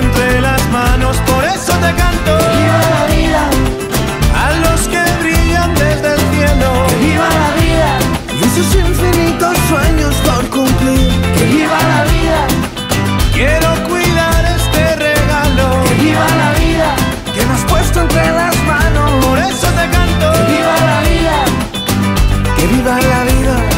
entre las manos, por eso te canto. Que ¡Viva la vida! A los que brillan desde el cielo. ¡Que viva la vida! Y sus infinitos sueños por cumplir. ¡Que viva la vida! Quiero cuidar este regalo. ¡Que viva la vida! Que me has puesto entre las manos, por eso te canto. ¡Que viva la vida! ¡Que viva la vida!